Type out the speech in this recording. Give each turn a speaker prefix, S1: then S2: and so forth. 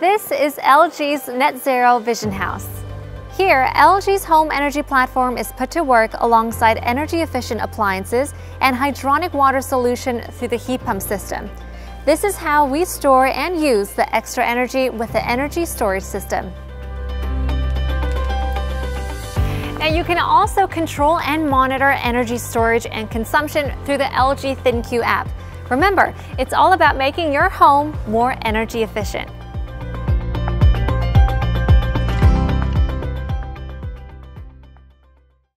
S1: This is LG's Net Zero Vision House. Here, LG's home energy platform is put to work alongside energy efficient appliances and hydronic water solution through the heat pump system. This is how we store and use the extra energy with the energy storage system. Now you can also control and monitor energy storage and consumption through the LG ThinQ app. Remember, it's all about making your home more energy efficient.